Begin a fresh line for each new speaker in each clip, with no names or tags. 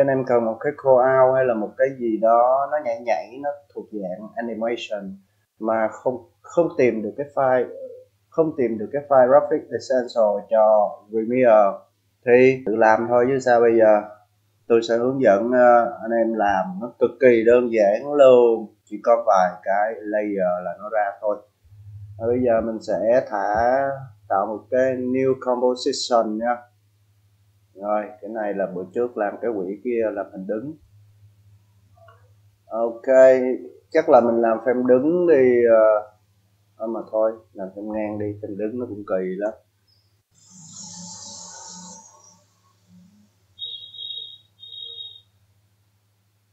anh em cần một cái call out hay là một cái gì đó nó nhảy nhảy, nó thuộc dạng animation mà không không tìm được cái file, không tìm được cái file graphic essential cho Premiere. Thì tự làm thôi chứ sao bây giờ? Tôi sẽ hướng dẫn ờ, anh em làm nó cực kỳ đơn giản luôn. Chỉ có vài cái layer là nó ra thôi. Và bây giờ mình sẽ thả, tạo một cái new composition nha rồi cái này là bữa trước làm cái quỷ kia là mình đứng. Ok chắc là mình làm phim đứng đi à, mà thôi làm phim ngang đi phim đứng nó cũng kỳ lắm.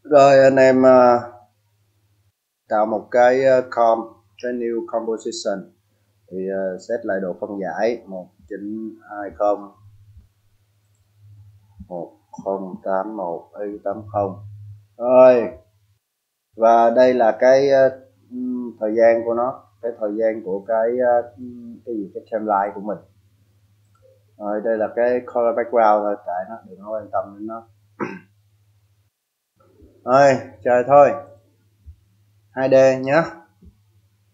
Rồi anh em uh, tạo một cái uh, com cái new composition. Thì uh, set lại độ phân giải 1920 1081 y80 rồi và đây là cái uh, thời gian của nó cái thời gian của cái uh, cái gì cái timeline của mình. Rồi đây là cái color background thôi tại nó đừng có quan tâm đến nó. Rồi trời thôi. 2D nhé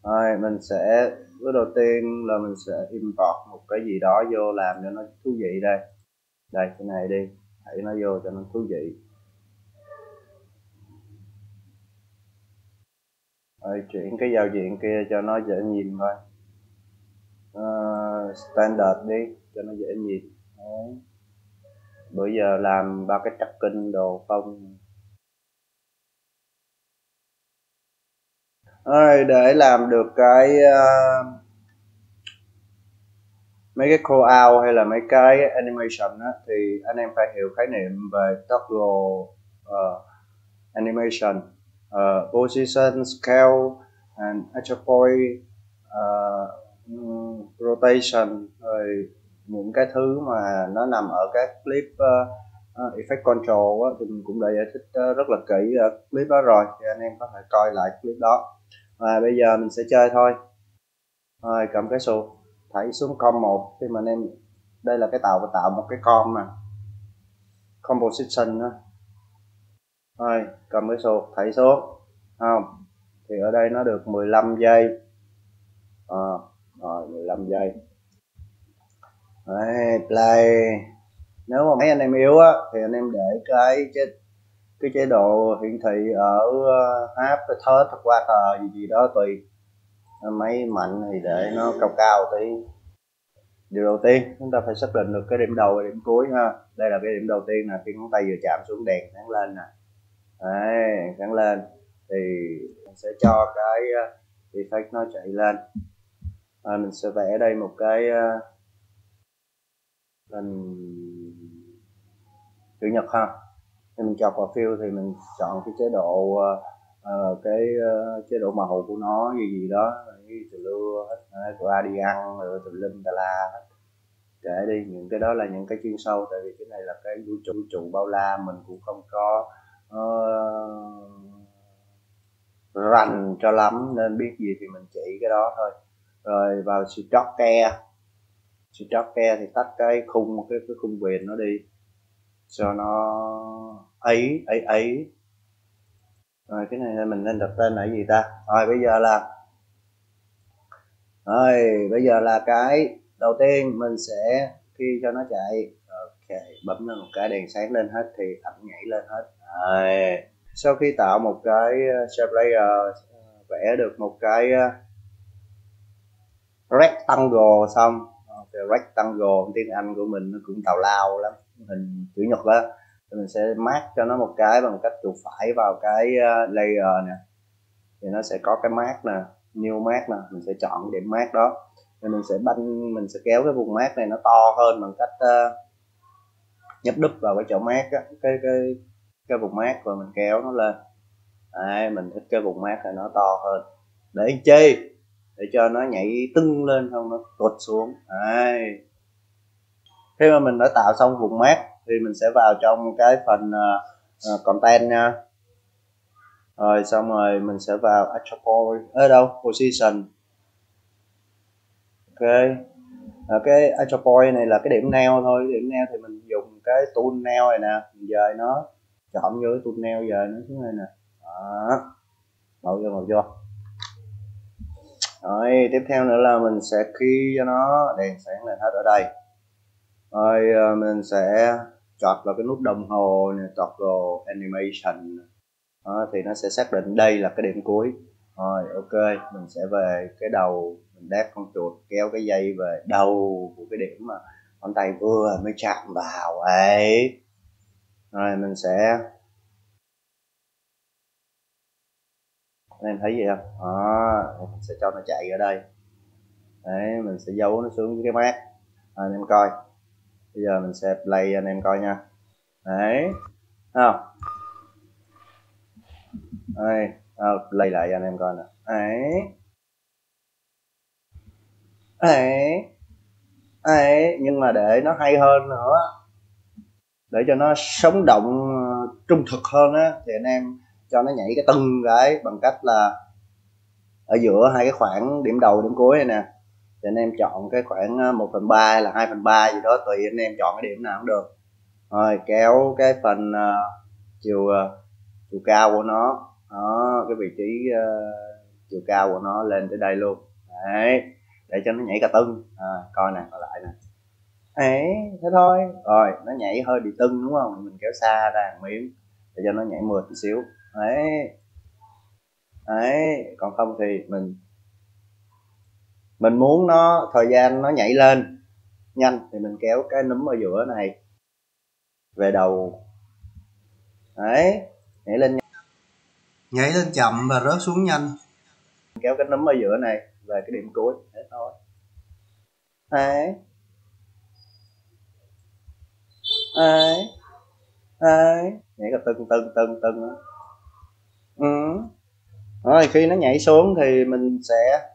rồi mình sẽ bước đầu tiên là mình sẽ import một cái gì đó vô làm cho nó thú vị đây. Đây cái này đi đẩy nó vô cho nó thú vị. Rồi chuyển cái giao diện kia cho nó dễ nhìn thôi. Uh, standard đi cho nó dễ nhìn. Đấy. bữa giờ làm ba cái tracking đồ không? Rồi để làm được cái uh, mấy cái call out hay là mấy cái animation á, thì anh em phải hiểu khái niệm về toggle uh, ờ, animation. Uh, position scale and actual point uh, rotation rồi những cái thứ mà nó nằm ở các clip uh, uh, effect control á, thì mình cũng đã giải thích uh, rất là kỹ ở clip đó rồi. Thì anh em có thể coi lại clip đó. Và bây giờ mình sẽ chơi thôi. Rồi cầm cái xuồng thảy xuống com một. Khi mà anh em đây là cái tạo tạo một cái com mà. Composition đó rồi cầm cái xuồng thảy xuống. Không thì ở đây nó được 15 giây. À, rồi 15 giây. Đấy, play. Nếu mà mấy anh em yếu á thì anh em để cái chế cái chế độ hiển thị ở ờ, uh, half third quarter gì gì đó tùy máy mạnh thì để nó cao cao tí. Điều đầu tiên chúng ta phải xác định được cái điểm đầu và điểm cuối ha. Đây là cái điểm đầu tiên là khi ngón tay vừa chạm xuống đèn sáng lên nè. Đấy sáng lên. Thì mình sẽ cho cái ờ, effect nó chạy lên. À, mình sẽ vẽ đây một cái ờ, hình chữ nhật ha. Thì mình chọn vào fill thì mình chọn cái chế độ ờ, uh, cái uh, chế độ màu của nó gì gì đó từ lưa hết ờ, radian rồi từ linh tà la hết. Kể đi những cái đó là những cái chuyên sâu tại vì cái này là cái vũ trụ, vũ trụ bao la mình cũng không có uh, rành cho lắm nên biết gì thì mình chỉ cái đó thôi. Rồi vào stroke care stroke care thì tách cái khung cái cái khung viền nó đi cho nó ấy ấy ấy rồi cái này mình nên đặt tên là gì ta? Rồi bây giờ là rồi bây giờ là cái đầu tiên mình sẽ khi cho nó chạy. Ok bấm lên một cái đèn sáng lên hết thì ảnh nhảy lên hết. Rồi sau khi tạo một cái ờ, shape layer ờ, vẽ được một cái ờ, rectangle xong. Okay, rectangle tiếng anh của mình nó cũng tào lao lắm hình chữ nhật đó thì mình sẽ mát cho nó một cái bằng cách chuột phải vào cái ờ, layer nè. Thì nó sẽ có cái mát nè new mát nè mình sẽ chọn cái điểm mát đó. Rồi mình sẽ banh mình sẽ kéo cái vùng mát này nó to hơn bằng cách uh, nhấp đúp vào cái chỗ mát á, cái cái cái vùng mát rồi mình kéo nó lên. Đấy, mình thích cái vùng mát này nó to hơn. Để chi? Để cho nó nhảy tưng lên không nó tụt xuống. Đấy. khi mà mình đã tạo xong vùng mát thì mình sẽ vào trong cái phần uh, content nha. Rồi xong rồi mình sẽ vào attribute ở ờ, đâu position. Ok. À, cái attribute này là cái điểm neo thôi. Điểm neo thì mình dùng cái tool neo này nè. Mình dời nó chọn vô cái tool neo dời nó xuống đây nè. Đó. Màu vô một vô. Rồi tiếp theo nữa là mình sẽ key cho nó. Đèn sáng lên hết ở đây. Rồi mình sẽ chọn vào cái nút đồng hồ này toggle animation. Đó, thì nó sẽ xác định đây là cái điểm cuối. Rồi ok mình sẽ về cái đầu mình đáp con chuột kéo cái dây về đầu của cái điểm mà con tay vừa mới chạm vào. Ấy. Rồi mình sẽ anh em thấy gì không? À, mình sẽ cho nó chạy ở đây. Đấy mình sẽ giấu nó xuống cái mát. Anh em coi bây giờ mình sẽ play anh em coi nha. Đấy. Không đây à, play lại cho anh em coi nè. Đấy. Đấy. Đấy nhưng mà để nó hay hơn nữa. Để cho nó sống động trung thực hơn á thì anh em cho nó nhảy cái tưng cái bằng cách là ở giữa hai cái khoảng điểm đầu điểm cuối này nè thì anh em chọn cái khoảng à, 1 phần ba hay là 2 phần ba gì đó tùy anh em chọn cái điểm nào cũng được. Rồi kéo cái phần uh, chiều uh, chiều cao của nó đó cái vị trí uh, chiều cao của nó lên tới đây luôn. Đấy để cho nó nhảy cà tưng. À, coi nè coi lại nè. Ấy thế thôi. Rồi nó nhảy hơi bị tưng đúng không? Mình kéo xa ra một miếng để cho nó nhảy mượt một xíu. Đấy. Đấy còn không thì mình mình muốn nó thời gian nó nhảy lên. Nhanh thì mình kéo cái núm ở giữa này. Về đầu. Đấy nhảy lên nhanh. nhảy lên chậm và rớt xuống nhanh. Kéo cái núm ở giữa này về cái điểm cuối. Thế thôi. Đấy. Đấy. Đấy. Nhảy cái tưng tưng tưng tưng đó ừ. rồi khi nó nhảy xuống thì mình sẽ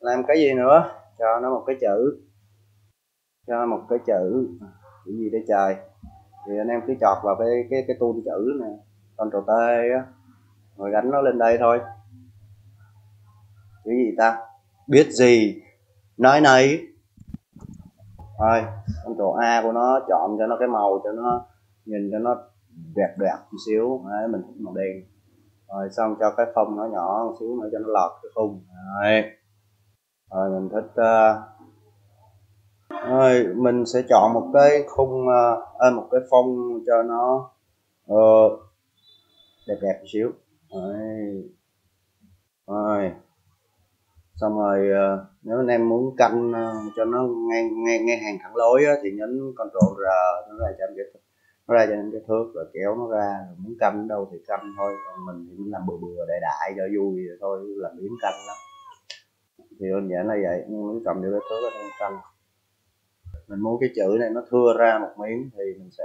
làm cái gì nữa? Cho nó một cái chữ. Cho một cái chữ. Chữ gì đây trời thì anh em cứ chọt vào cái cái cái tool chữ nè. Ctrl T á. Rồi gắn nó lên đây thôi. Cái gì ta? Biết gì? Nói này rồi Ctrl A của nó chọn cho nó cái màu cho nó, nhìn cho nó đẹp đẹp một xíu. Đấy, mình thích màu đen. Rồi xong cho cái phông nó nhỏ một xíu nữa cho nó lọt cái khung. Rồi rồi mình thích uh, rồi mình sẽ chọn một cái khung uh, một cái phông cho nó uh, đẹp đẹp một xíu. Rồi rồi. Xong rồi uh, nếu anh em muốn canh uh, cho nó ngang ngang ngang hàng thẳng lối á, thì nhấn Ctrl R nó ra cho anh cái nó ra cho anh cái thước rồi kéo nó ra. Rồi muốn canh đâu thì canh thôi còn mình thì mình làm bừa bừa đại đại cho vui rồi thôi làm biến canh lắm thì đơn giản là vậy. Nhưng muốn cầm được cái thước là không canh mình muốn cái chữ này nó thưa ra một miếng thì mình sẽ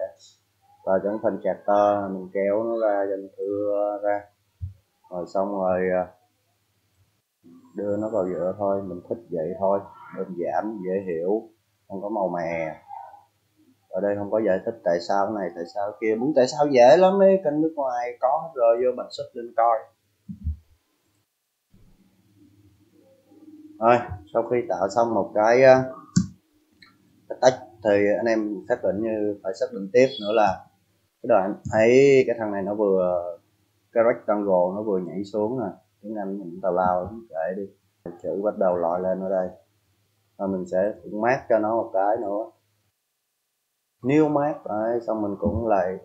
vào trong phần to mình kéo nó ra cho nó thưa ra. Rồi xong rồi à, đưa nó vào giữa thôi, mình thích vậy thôi. Đơn giản, dễ hiểu, không có màu mè. Ở đây không có giải thích tại sao này, tại sao kia. Muốn tại sao dễ lắm ấy kênh nước ngoài có rồi, vô mình xuất lên coi. Rồi, sau khi tạo xong một cái ờ, cái tách thì anh em xác định như phải xác định tiếp nữa là cái đoạn thấy cái thằng này nó vừa, cái tango nó vừa nhảy xuống nè. Tiếng anh mình tào lao kệ đi. Chữ bắt đầu lòi lên ở đây. Rồi mình sẽ cũng mát cho nó một cái nữa. Nếu mát, đấy, xong mình cũng lại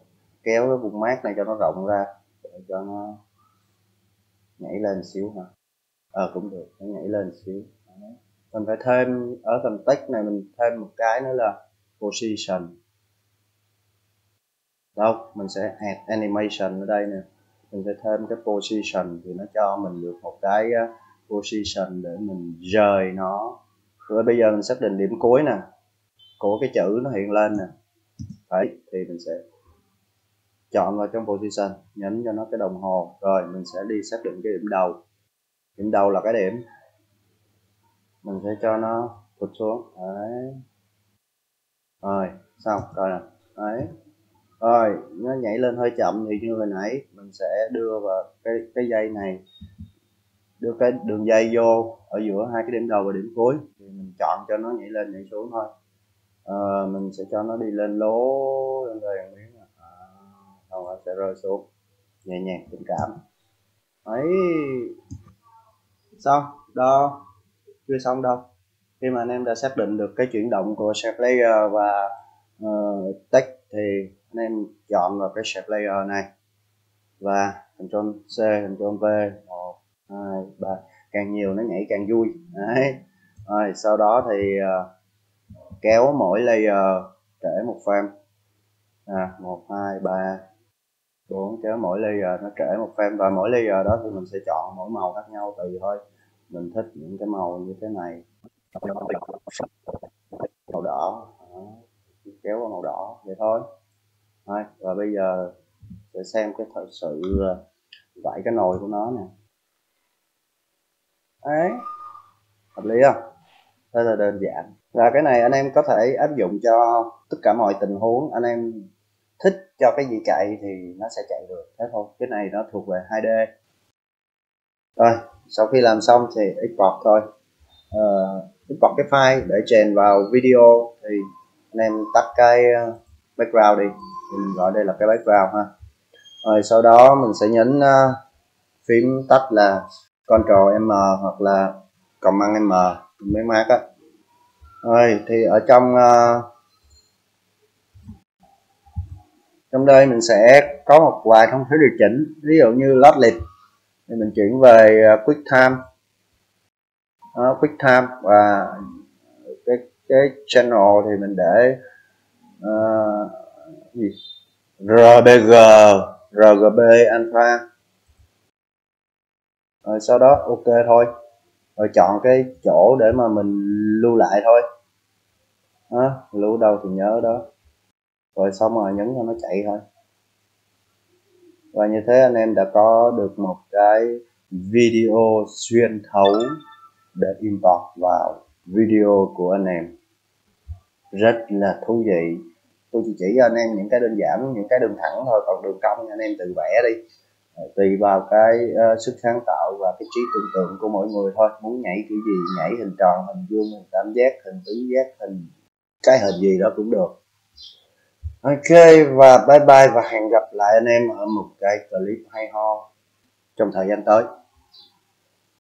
kéo cái vùng mát này cho nó rộng ra để cho nó nhảy lên xíu hả? Ờ à, cũng được nó nhảy lên xíu. Đấy. mình phải thêm ở phần text này mình thêm một cái nữa là position. Đâu mình sẽ add animation ở đây nè. Mình sẽ thêm cái position thì nó cho mình được một cái position để mình rời nó. Rồi bây giờ mình xác định điểm cuối nè của cái chữ nó hiện lên nè. Đấy thì mình sẽ chọn vào trong position nhấn cho nó cái đồng hồ. Rồi mình sẽ đi xác định cái điểm đầu điểm đầu là cái điểm. Mình sẽ cho nó tụt xuống. Đấy. Rồi xong coi nè đấy. Rồi nó nhảy lên hơi chậm thì như hồi nãy. Mình sẽ đưa vào cái cái dây này. Đưa cái đường dây vô ở giữa hai cái điểm đầu và điểm cuối. Thì mình chọn cho nó nhảy lên nhảy xuống thôi. À, mình sẽ cho nó đi lên lố lên đây miếng à, sẽ rơi xuống. Nhẹ nhàng tình cảm. Ấy xong đó chưa xong đâu. Khi mà anh em đã xác định được cái chuyển động của shape layer và uh, text thì anh em chọn vào cái shape layer này. Và Ctrl C, Ctrl V 1, 2, 3 càng nhiều nó nhảy càng vui. Đấy. Rồi sau đó thì uh, kéo mỗi layer trễ một frame. À, 1, 2, 3 4 kéo mỗi layer nó trễ một frame và mỗi layer đó thì mình sẽ chọn mỗi màu khác nhau tùy thôi. Mình thích những cái màu như thế này. Màu đỏ. Kéo vào màu đỏ vậy thôi. Rồi, và bây giờ để xem cái thật sự ờ, vải cái nồi của nó nè. Đấy. Hợp lý không? Rất là đơn giản. Và cái này anh em có thể áp dụng cho tất cả mọi tình huống. Anh em cho cái gì chạy thì nó sẽ chạy được. Thế thôi. Cái này nó thuộc về 2D rồi sau khi làm xong thì export thôi. Uh, export cái file để chèn vào video thì anh em tắt cái ờ, background đi. Mình gọi đây là cái background ha. Rồi sau đó mình sẽ nhấn uh, phím tắt là Ctrl M hoặc là Command M mấy mát á. Rồi thì ở trong uh, trong đây mình sẽ có một vài thông số điều chỉnh ví dụ như lót lịch. Thì mình chuyển về à, quick time. QuickTime quick time và cái cái channel thì mình để uh, gì? Rbg rgb alpha. Rồi sau đó ok thôi. Rồi chọn cái chỗ để mà mình lưu lại thôi. À, lưu đâu thì nhớ đó rồi xong rồi nhấn cho nó chạy thôi. Và như thế anh em đã có được một cái video xuyên thấu để import vào video của anh em. Rất là thú vị. Tôi chỉ chỉ cho anh em những cái đơn giản những cái đường thẳng thôi còn đường cong anh em tự vẽ đi. Tùy vào cái uh, sức sáng tạo và cái trí tưởng tượng của mỗi người thôi. Muốn nhảy kiểu gì nhảy hình tròn hình vuông hình tam giác hình tứ giác hình cái hình gì đó cũng được ok, và bye bye và hẹn gặp lại anh em ở một cái clip hay ho trong thời gian tới.